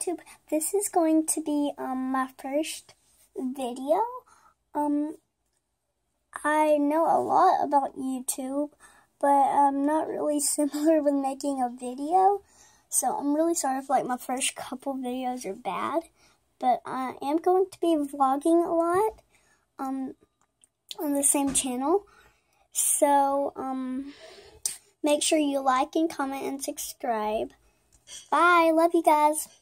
YouTube. This is going to be um, my first video. Um, I know a lot about YouTube, but I'm not really similar with making a video. So I'm really sorry if like my first couple videos are bad, but I am going to be vlogging a lot um, on the same channel. So um, make sure you like and comment and subscribe. Bye. Love you guys.